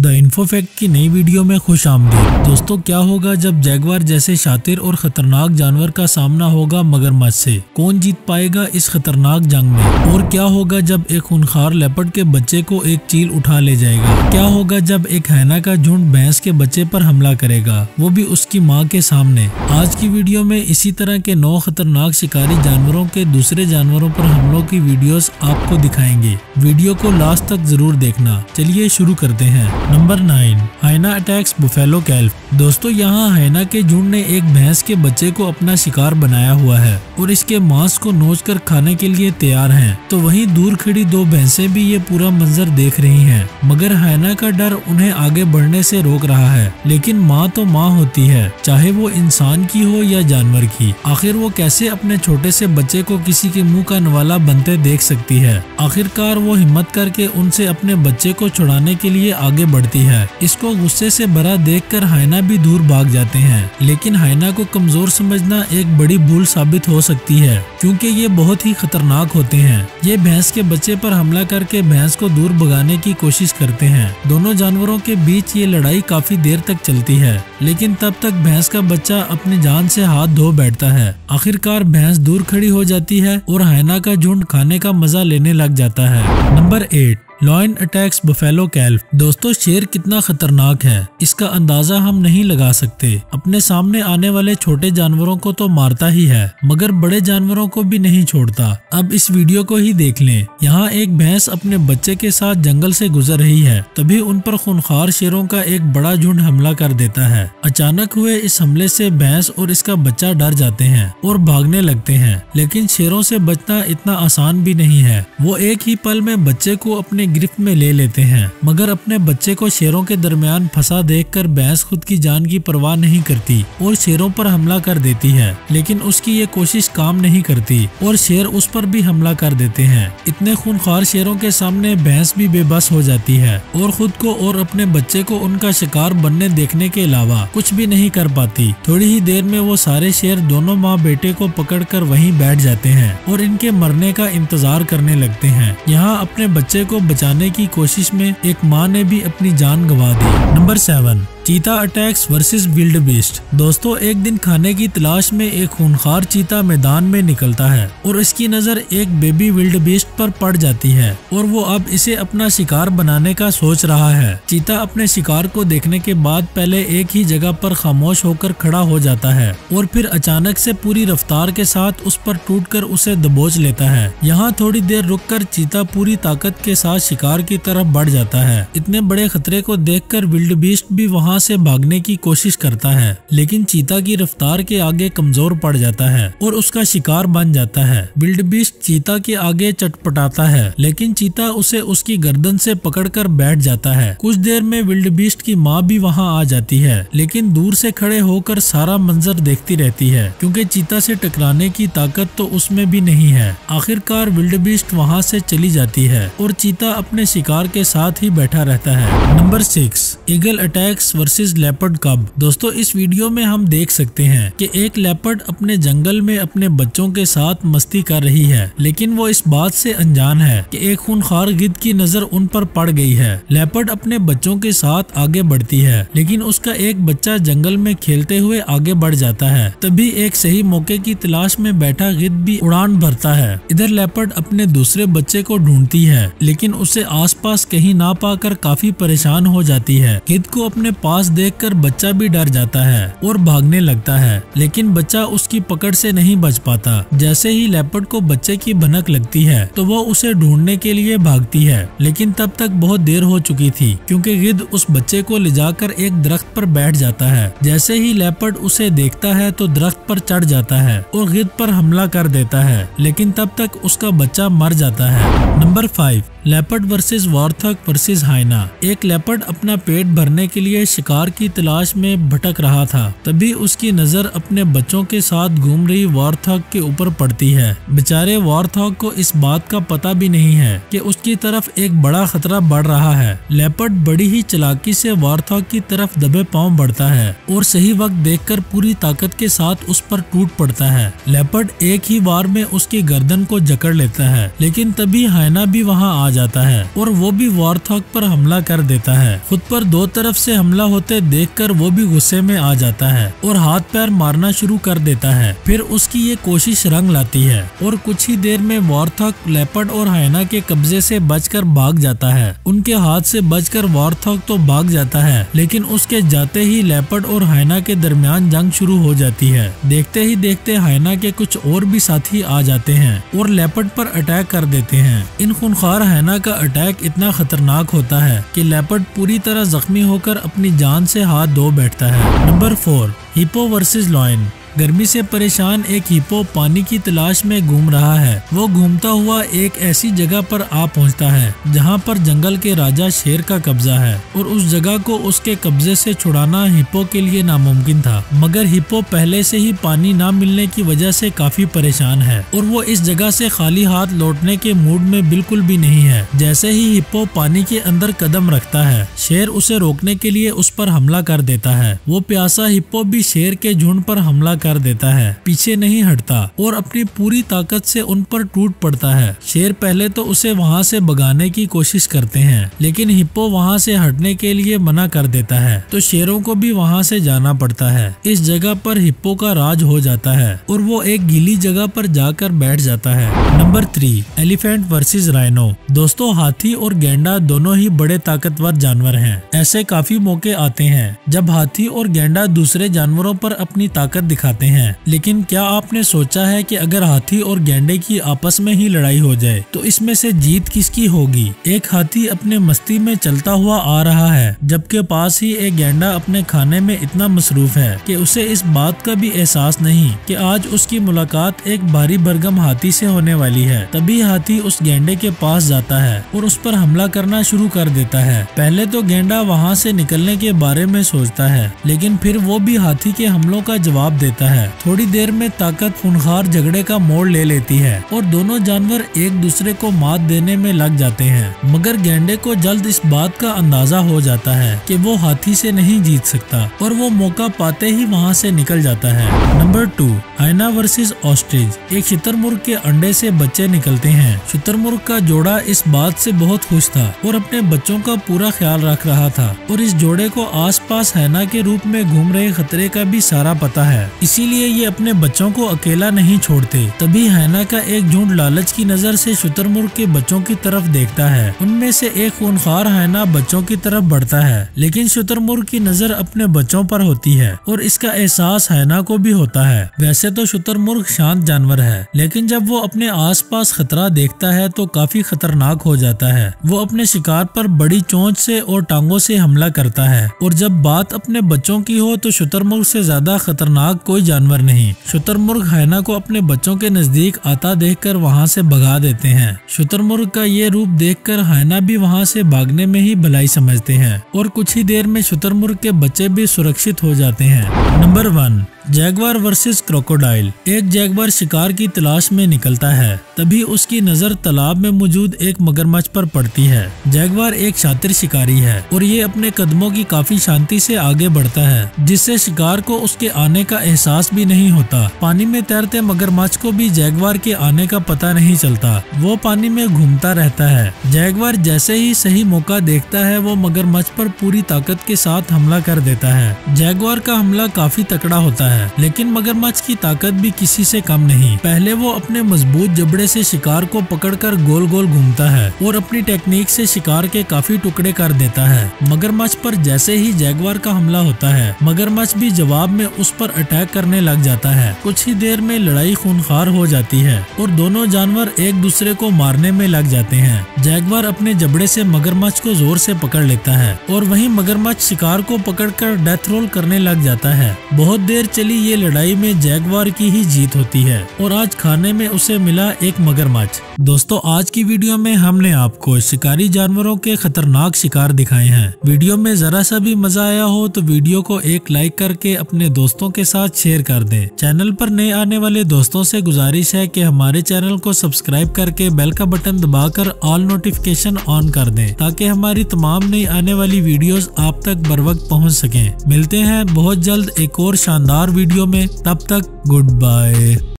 The इन्फोफेक्ट की नई video में खुश आमदी दोस्तों, क्या होगा जब जैगवार जैसे शातिर और खतरनाक जानवर का सामना होगा मगरमच्छ से? कौन जीत पाएगा इस खतरनाक जंग में? और क्या होगा जब एक खूनखार लेपर्ड के बच्चे को एक चील उठा ले जाएगा? क्या होगा जब एक हैना का झुंड भैंस के बच्चे पर हमला करेगा? वो भी उसकी माँ के सामने। आज की वीडियो में इसी तरह के नौ खतरनाक शिकारी जानवरों के दूसरे जानवरों पर हमलों की वीडियोस आपको दिखाएँगे। वीडियो को लास्ट तक ज़रूर देखना। चलिए शुरू करते हैं। Number nine hyena attacks buffalo calf दोस्तों, यहाँ हाइना के झुंड ने एक भैंस के बच्चे को अपना शिकार बनाया हुआ है और इसके मांस को नोच कर खाने के लिए तैयार हैं। तो वहीं दूर खड़ी दो भैंसे भी ये पूरा मंजर देख रही हैं। मगर हाइना का डर उन्हें आगे बढ़ने से रोक रहा है लेकिन माँ तो माँ होती है, चाहे वो इंसान की हो या जानवर की आखिर वो कैसे अपने छोटे से बच्चे को किसी के मुँह का नवाला बनते देख सकती है आखिरकार वो हिम्मत करके उनसे अपने बच्चे को छुड़ाने के लिए आगे बढ़ती है। इसको गुस्से से भरा देखकर हाइना भी दूर भाग जाते हैं। लेकिन हाइना को कमज़ोर समझना एक बड़ी भूल साबित हो सकती है, क्योंकि ये बहुत ही खतरनाक होते हैं। ये भैंस के बच्चे पर हमला करके भैंस को दूर भगाने की कोशिश करते हैं। दोनों जानवरों के बीच ये लड़ाई काफ़ी देर तक चलती है, लेकिन तब तक भैंस का बच्चा अपनी जान से हाथ धो बैठता है। आखिरकार भैंस दूर खड़ी हो जाती है और हाइना का झुंड खाने का मज़ा लेने लग जाता है। Number eight. Lion attacks buffalo calf दोस्तों, शेर कितना खतरनाक है। इसका अंदाज़ा हम नहीं लगा सकते। अपने सामने आने वाले छोटे जानवरों को तो मारता ही है, मगर बड़े जानवरों को भी नहीं छोड़ता। अब इस वीडियो को ही देख लें। यहाँ एक भैंस अपने बच्चे के साथ जंगल से गुजर रही है, तभी उन पर खूनखार शेरों का एक बड़ा झुंड हमला कर देता है। अचानक हुए इस हमले से भैंस और इसका बच्चा डर जाते हैं और भागने लगते हैं, लेकिन शेरों से बचना इतना आसान भी नहीं है। वो एक ही पल में बच्चे को अपने गिरफ्त में ले लेते हैं। मगर अपने बच्चे को शेरों के दरमियान फंसा देखकर भैंस खुद की जान की परवाह नहीं करती और शेरों पर हमला कर देती है। लेकिन उसकी ये कोशिश काम नहीं करती और शेर उस पर भी हमला कर देते हैं। इतने खूनखार शेरों के सामने भैंस भी बेबस हो जाती है और खुद को और अपने बच्चे को उनका शिकार बनने देखने के अलावा कुछ भी नहीं कर पाती। थोड़ी ही देर में वो सारे शेर दोनों माँ बेटे को पकड़कर वहीं बैठ जाते हैं और इनके मरने का इंतज़ार करने लगते हैं। यहाँ अपने बच्चे को बचाने की कोशिश में एक माँ ने भी अपनी जान गंवा दी। Number seven. Cheetah attacks versus wildebeest दोस्तों, एक दिन खाने की तलाश में एक खूनखार चीता मैदान में निकलता है और इसकी नज़र एक बेबी विल्ड बीस्ट पर पड़ जाती है और वो अब इसे अपना शिकार बनाने का सोच रहा है। चीता अपने शिकार को देखने के बाद पहले एक ही जगह पर खामोश होकर खड़ा हो जाता है और फिर अचानक से पूरी रफ्तार के साथ उस पर टूटकर उसे दबोच लेता है। यहाँ थोड़ी देर रुककर चीता पूरी ताकत के साथ शिकार की तरफ़ बढ़ जाता है। इतने बड़े खतरे को देखकर विल्ड बीस्ट भी वहाँ से भागने की कोशिश करता है, लेकिन चीता की रफ्तार के आगे कमज़ोर पड़ जाता है और उसका शिकार बन जाता है। विल्ड बीस्ट चीता के आगे चटपटाता है, लेकिन चीता उसे उसकी गर्दन से पकड़कर बैठ जाता है। कुछ देर में विल्ड बीस्ट की माँ भी वहाँ आ जाती है, लेकिन दूर से खड़े होकर सारा मंजर देखती रहती है, क्योंकि चीता से टकराने की ताकत तो उसमें भी नहीं है। आखिरकार विल्ड बीस्ट वहाँ से चली जाती है और चीता अपने शिकार के साथ ही बैठा रहता है। Number six eagle attacks versus leopard cub दोस्तों, इस वीडियो में हम देख सकते हैं कि एक लेपर्ड अपने जंगल में अपने बच्चों के साथ मस्ती कर रही है, लेकिन वो इस बात से अनजान है कि एक खूनखार गिद्ध की नज़र उन पर पड़ गई है। लेपर्ड अपने बच्चों के साथ आगे बढ़ती है, लेकिन उसका एक बच्चा जंगल में खेलते हुए आगे बढ़ जाता है। तभी एक सही मौके की तलाश में बैठा गिद्ध भी उड़ान भरता है। इधर लेपर्ड अपने दूसरे बच्चे को ढूंढती है, लेकिन उसे आसपास कहीं ना पाकर काफ़ी परेशान हो जाती है। गिद्ध को अपने पास देखकर बच्चा भी डर जाता है और भागने लगता है, लेकिन बच्चा उसकी पकड़ से नहीं बच पाता। जैसे ही लेपर्ड को बच्चे की भनक लगती है तो वो उसे ढूँढने के लिए भागती है, लेकिन तब तक बहुत देर हो चुकी थी, क्योंकि गिद्ध उस बच्चे को ले जाकर एक दरख्त पर बैठ जाता है। जैसे ही लेपर्ड उसे देखता है तो दरख्त पर चढ़ जाता है और गिद्ध पर हमला कर देता है, लेकिन तब तक उसका बच्चा मर जाता है। Number five. Leopard versus warthog versus hyena एक लेपर्ड अपना पेट भरने के लिए शिकार की तलाश में भटक रहा था। तभी उसकी नज़र अपने बच्चों के साथ घूम रही वॉर्थक के ऊपर पड़ती है। बेचारे वॉर्थक को इस बात का पता भी नहीं है कि उसकी तरफ़ एक बड़ा खतरा बढ़ रहा है। लेपर्ड बड़ी ही चलाकी से वॉर्थक की तरफ़ दबे पाँव बढ़ता है और सही वक्त देखकर पूरी ताकत के साथ उस पर टूट पड़ता है। लेपर्ड एक ही बार में उसकी गर्दन को जकड़ लेता है, लेकिन तभी हाइना भी वहाँ आ जाता है और वो भी वॉर्थॉग पर हमला कर देता है। खुद पर दो तरफ़ से हमला होते देखकर वो भी गुस्से में आ जाता है और हाथ पैर मारना शुरू कर देता है। फिर उसकी ये कोशिश रंग लाती है और कुछ ही देर में वॉर्थॉक लेपर्ड और हाइना के कब्जे से बचकर भाग जाता है। उनके हाथ से बचकर वॉर्थॉक तो भाग जाता है, लेकिन उसके जाते ही लेपर्ड और हाइना के दरमियान जंग शुरू हो जाती है। देखते ही देखते हाइना के कुछ और भी साथी आ जाते हैं और लेपर्ड पर अटैक कर देते हैं। इन खूनखार हैना का अटैक इतना खतरनाक होता है कि लेपर्ड पूरी तरह जख्मी होकर अपनी जान से हाथ धो बैठता है। Number four, hippo versus lion. गर्मी से परेशान एक हिपो पानी की तलाश में घूम रहा है। वो घूमता हुआ एक ऐसी जगह पर आ पहुँचता है, जहाँ पर जंगल के राजा शेर का कब्जा है और उस जगह को उसके कब्जे से छुड़ाना हिपो के लिए नामुमकिन था। मगर हिपो पहले से ही पानी न मिलने की वजह से काफ़ी परेशान है और वो इस जगह से खाली हाथ लौटने के मूड में बिल्कुल भी नहीं है। जैसे ही हिपो पानी के अंदर कदम रखता है, शेर उसे रोकने के लिए उस पर हमला कर देता है। वो प्यासा हिप्पो भी शेर के झुंड पर हमला कर देता है। पीछे नहीं हटता और अपनी पूरी ताकत से उन पर टूट पड़ता है। शेर पहले तो उसे वहाँ से भगाने की कोशिश करते हैं, लेकिन हिप्पो वहाँ से हटने के लिए मना कर देता है। तो शेरों को भी वहाँ से जाना पड़ता है। इस जगह पर हिप्पो का राज हो जाता है और वो एक गीली जगह पर जाकर बैठ जाता है। Number three, elephant versus rhino. दोस्तों, हाथी और गेंडा दोनों ही बड़े ताकतवर जानवर हैं। ऐसे काफ़ी मौके आते हैं जब हाथी और गेंडा दूसरे जानवरों पर अपनी ताकत दिखाते दिखाते हैं। लेकिन क्या आपने सोचा है कि अगर हाथी और गेंडे की आपस में ही लड़ाई हो जाए तो इसमें से जीत किसकी होगी? एक हाथी अपने मस्ती में चलता हुआ आ रहा है, जबकि पास ही एक गेंडा अपने खाने में इतना मसरूफ है कि उसे इस बात का भी एहसास नहीं कि आज उसकी मुलाकात एक भारी भरगम हाथी से होने वाली है। तभी हाथी उस गेंडे के पास जाता है और उस पर हमला करना शुरू कर देता है। पहले तो गेंडा वहाँ से निकलने के बारे में सोचता है, लेकिन फिर वो भी हाथी के हमलों का जवाब देता है। थोड़ी देर में ताकत खूनखार झगड़े का मोड़ ले लेती है और दोनों जानवर एक दूसरे को मात देने में लग जाते हैं। मगर गेंडे को जल्द इस बात का अंदाज़ा हो जाता है कि वो हाथी से नहीं जीत सकता और वो मौका पाते ही वहाँ से निकल जाता है। Number two hyena versus ostrich एक शुतरमुर्ग के अंडे से बच्चे निकलते हैं। शुतरमुर्ग का जोड़ा इस बात से बहुत खुश था और अपने बच्चों का पूरा ख्याल रख रहा था और इस जोड़े को आसपास हैना के रूप में घूम रहे खतरे का भी सारा पता है। इसीलिए ये अपने बच्चों को अकेला नहीं छोड़ते। तभी हैना का एक झुंड लालच की नज़र से शुतरमुर्ग के बच्चों की तरफ़ देखता है। उनमें से एक खूनखार हैना बच्चों की तरफ़ बढ़ता है। लेकिन शुतरमुर्ग की नज़र अपने बच्चों पर होती है और इसका एहसास हैना को भी होता है। वैसे तो शुतरमुर्ग शांत जानवर है, लेकिन जब वो अपने आसपास खतरा देखता है तो काफ़ी खतरनाक हो जाता है। वो अपने शिकार पर बड़ी चोंच से और टांगों से हमला करता है और जब बात अपने बच्चों की हो तो शुतरमुर्ग से ज़्यादा खतरनाक कोई जानवर नहीं। शुतरमुर्ग हैना को अपने बच्चों के नज़दीक आता देखकर वहाँ से भगा देते हैं। शुतरमुर्ग का ये रूप देखकर हैना भी वहाँ से भागने में ही भलाई समझते हैं और कुछ ही देर में शुतरमुर्ग के बच्चे भी सुरक्षित हो जाते हैं। Number one jaguar versus crocodile. एक जैगवार शिकार की तलाश में निकलता है, तभी उसकी नज़र तालाब में मौजूद एक मगरमच्छ पर पड़ती है। जैगवार एक शातिर शिकारी है और ये अपने कदमों की काफ़ी शांति से आगे बढ़ता है, जिससे शिकार को उसके आने का एहसास भी नहीं होता। पानी में तैरते मगरमच्छ को भी जैगवार के आने का पता नहीं चलता। वो पानी में घूमता रहता है। जैगवार जैसे ही सही मौका देखता है, वो मगरमच्छ पर पूरी ताकत के साथ हमला कर देता है। जैगवार का हमला काफ़ी तकड़ा होता है लेकिन मगरमच्छ की ताकत भी किसी से कम नहीं। पहले वो अपने मज़बूत जबड़े से शिकार को पकड़कर गोल गोल घूमता है और अपनी टेक्निक से शिकार के काफ़ी टुकड़े कर देता है। मगरमच्छ पर जैसे ही जैगवार का हमला होता है, मगरमच्छ भी जवाब में उस पर अटैक करने लग जाता है। कुछ ही देर में लड़ाई खूनखार हो जाती है और दोनों जानवर एक दूसरे को मारने में लग जाते हैं। जैगवार अपने जबड़े से मगरमच्छ को ज़ोर से पकड़ लेता है और वहीं मगरमच्छ शिकार को पकड़कर डेथ रोल करने लग जाता है। बहुत देर चली ये लड़ाई में जैगवार की ही जीत होती है और आज खाने में उसे मिला एक मगरमच्छ। दोस्तों, आज की वीडियो में हमने आपको शिकारी जानवरों के खतरनाक शिकार दिखाए हैं। वीडियो में जरा सा भी मज़ा आया हो तो वीडियो को एक लाइक करके अपने दोस्तों के साथ शेयर कर दें। चैनल पर नए आने वाले दोस्तों से गुजारिश है कि हमारे चैनल को सब्सक्राइब करके बेल का बटन दबाकर ऑल नोटिफिकेशन ऑन कर दें, ताकि हमारी तमाम नई आने वाली वीडियोस आप तक बर वक्त पहुँच सके। मिलते हैं, बहुत जल्द एक और शानदार वीडियो में तब तक गुड बाय